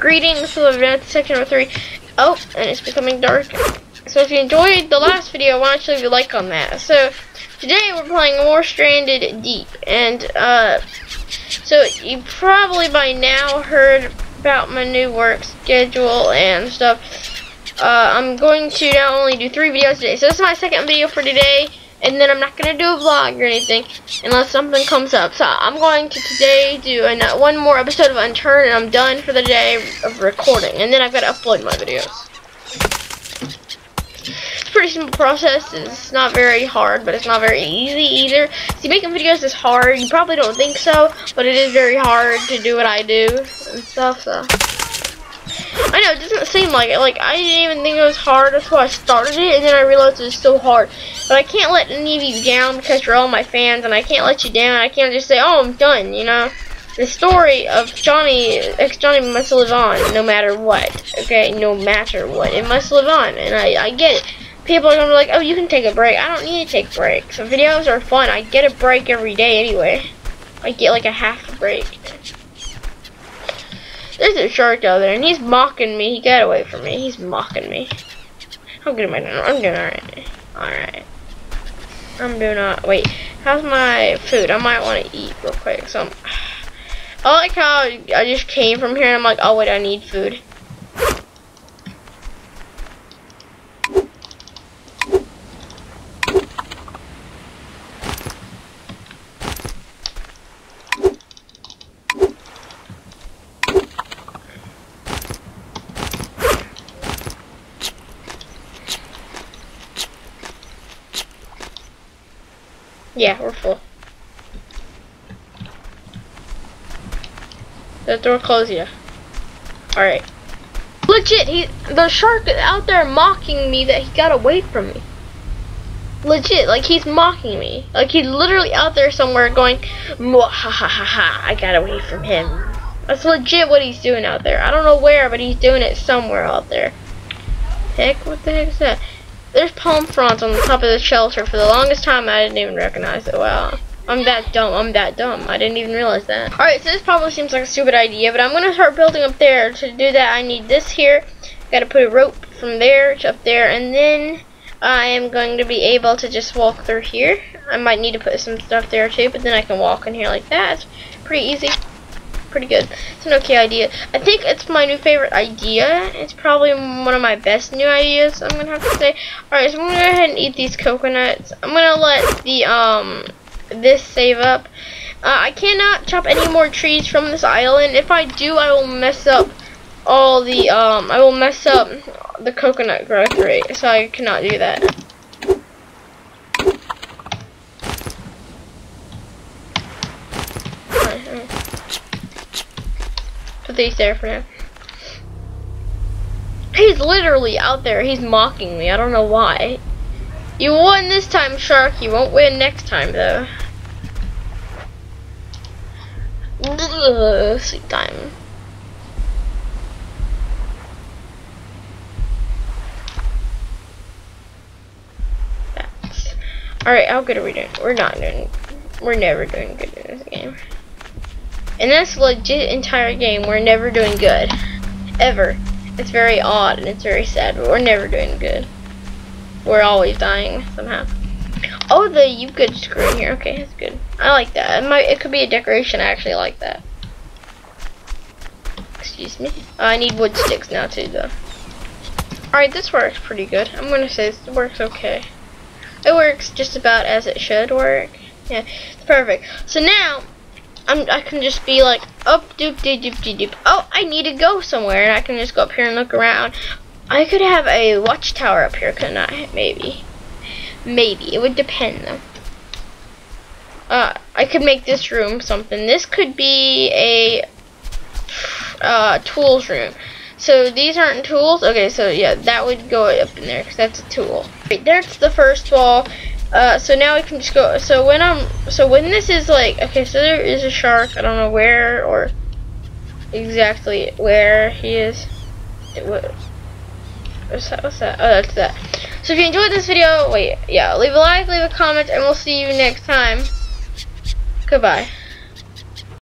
Greetings to the event section number three. Oh, and it's becoming dark. So if you enjoyed the last video, why don't you leave a like on that? So today we're playing more Stranded Deep, and uh, so you probably by now heard about my new work schedule and stuff. Uh, I'm going to now only do three videos today. So this is my second video for today and then I'm not gonna do a vlog or anything unless something comes up. So I'm going to today do an, uh, one more episode of Unturned, and I'm done for the day of recording. And then I've got to upload my videos. It's a pretty simple process. It's not very hard, but it's not very easy either. See, making videos is hard. You probably don't think so, but it is very hard to do what I do and stuff. So. It doesn't seem like it. Like, I didn't even think it was hard until I started it, and then I realized it was so hard. But I can't let any of you down because you're all my fans, and I can't let you down. I can't just say, oh, I'm done, you know? The story of Johnny, ex-Johnny must live on, no matter what. Okay, no matter what. It must live on, and I, I get it. People are going to be like, oh, you can take a break. I don't need to take breaks. So videos are fun. I get a break every day anyway. I get like a half break. There's a shark out there, and he's mocking me. He got away from me. He's mocking me. I'm at my I'm doing alright. Alright. I'm doing alright. Wait, how's my food? I might want to eat real quick. So, I'm, I like how I just came from here and I'm like, oh wait, I need food. Yeah, we're full. The door closed, yeah. Alright. Legit, he the shark is out there mocking me that he got away from me. Legit, like he's mocking me. Like he's literally out there somewhere going, ha ha ha ha, I got away from him. That's legit what he's doing out there. I don't know where, but he's doing it somewhere out there. Heck, what the heck is that? There's palm fronds on the top of the shelter. For the longest time, I didn't even recognize it. Wow. I'm that dumb. I'm that dumb. I didn't even realize that. Alright, so this probably seems like a stupid idea, but I'm going to start building up there. To do that, I need this here. Got to put a rope from there to up there, and then I am going to be able to just walk through here. I might need to put some stuff there too, but then I can walk in here like that. It's pretty easy pretty good. It's an okay idea. I think it's my new favorite idea. It's probably one of my best new ideas, I'm going to have to say. Alright, so I'm going to go ahead and eat these coconuts. I'm going to let the, um, this save up. Uh, I cannot chop any more trees from this island. If I do, I will mess up all the, um, I will mess up the coconut growth rate. So I cannot do that. Put these there for now. He's literally out there. He's mocking me. I don't know why. You won this time, Shark. You won't win next time, though. Ugh, sleep time. Alright, how good are we doing? We're not doing... We're never doing good in this game. In this legit entire game, we're never doing good. Ever. It's very odd and it's very sad, but we're never doing good. We're always dying somehow. Oh, the you could screen here. Okay, that's good. I like that. It might. It could be a decoration. I actually like that. Excuse me. Oh, I need wood sticks now too, though. Alright, this works pretty good. I'm gonna say this works okay. It works just about as it should work. Yeah, it's perfect. So now, I'm, I can just be like, up, doop, doop, doop, doop, doop. Oh, I need to go somewhere, and I can just go up here and look around. I could have a watchtower up here, couldn't I? Maybe. Maybe. It would depend, though. Uh, I could make this room something. This could be a uh, tools room. So these aren't tools. Okay, so yeah, that would go up in there because that's a tool. Right, there's the first wall. Uh, so now we can just go. So when I'm, so when this is like, okay, so there is a shark. I don't know where or exactly where he is. What, what's that? What's that? Oh, that's that. So if you enjoyed this video, wait, yeah, leave a like, leave a comment, and we'll see you next time. Goodbye.